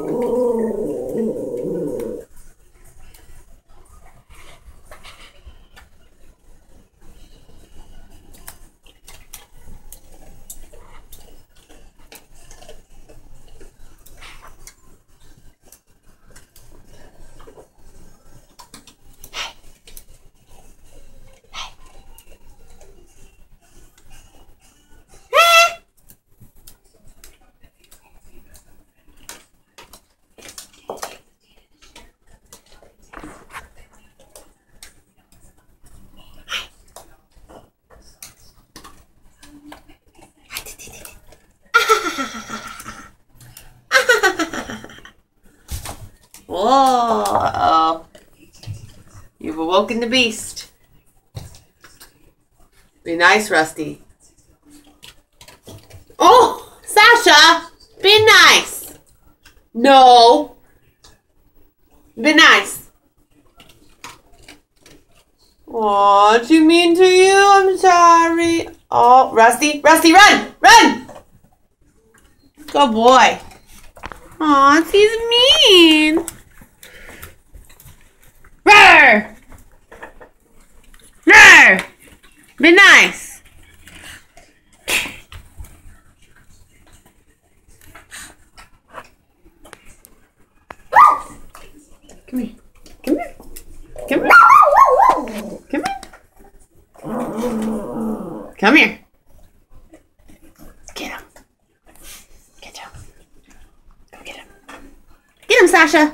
Oh. Whoa. Uh-oh. You've awoken the beast. Be nice, Rusty. Oh, Sasha, be nice. No. Be nice. Oh, too mean to you. I'm sorry. Oh, Rusty, Rusty, run, run. Good boy. Aw, he's mean. Roar! Roar! Be nice. Come here. Come here. Come here. Come here. Come here. Sasha.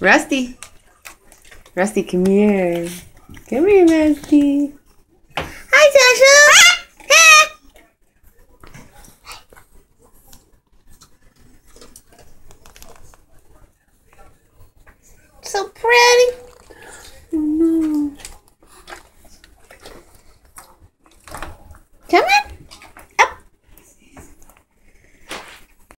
Rusty. Rusty, come here. Come here, Rusty. Hi, Sasha. so pretty. Oh, no. Come on.